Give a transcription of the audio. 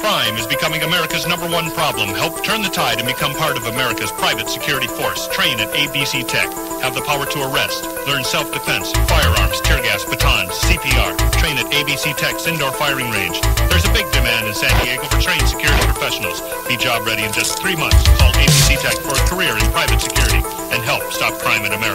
Crime is becoming America's number one problem. Help turn the tide and become part of America's private security force. Train at ABC Tech. Have the power to arrest. Learn self-defense, firearms, tear gas, batons, CPR. Train at ABC Tech's indoor firing range. There's a big demand in San Diego for trained security professionals. Be job ready in just three months. Call ABC Tech for a career in private security and help stop crime in America.